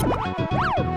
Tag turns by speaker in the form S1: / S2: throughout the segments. S1: Woo!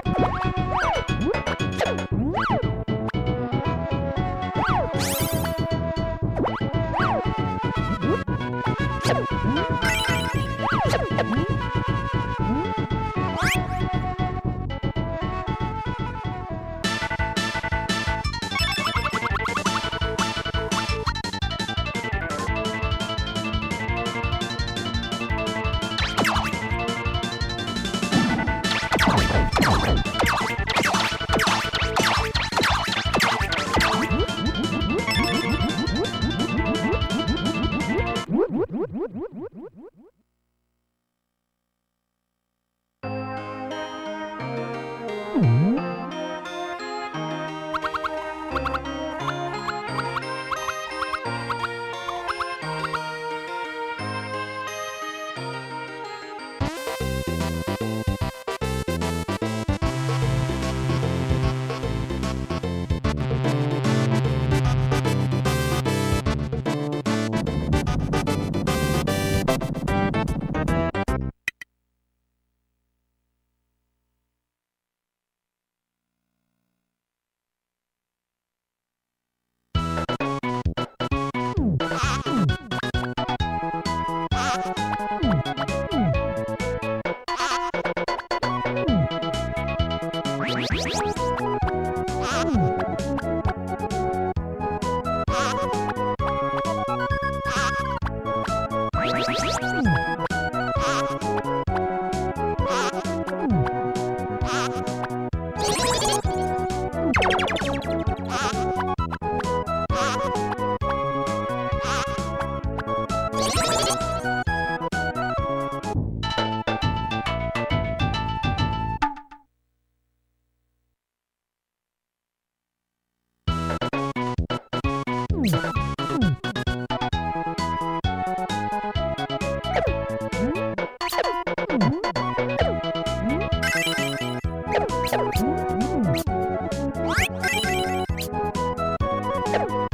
S1: ん